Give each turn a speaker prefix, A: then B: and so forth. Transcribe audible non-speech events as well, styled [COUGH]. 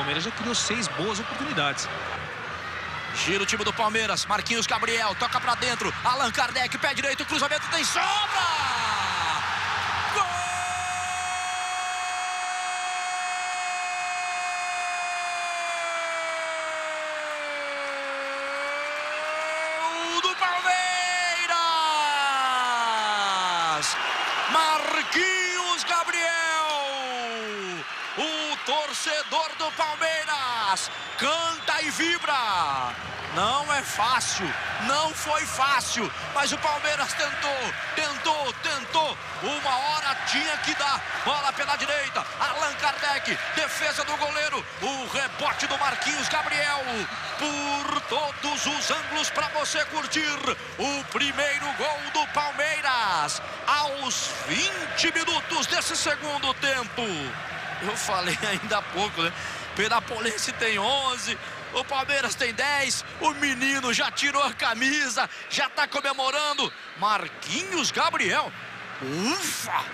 A: Palmeiras já criou seis boas oportunidades.
B: Gira o time do Palmeiras. Marquinhos Gabriel toca pra dentro. Allan Kardec, pé direito, cruzamento tem sobra! Marquinhos Gabriel! Torcedor do Palmeiras canta e vibra. Não é fácil, não foi fácil, mas o Palmeiras tentou, tentou, tentou. Uma hora tinha que dar. Bola pela direita, Allan Kardec, defesa do goleiro, o rebote do Marquinhos Gabriel. Por todos os ângulos para você curtir o primeiro gol do Palmeiras aos 20 minutos desse segundo tempo. Eu falei [LAUGHS] ainda há pouco, né? Penapolense tem 11, o Palmeiras tem 10. O menino já tirou a camisa, já tá comemorando. Marquinhos Gabriel. Ufa!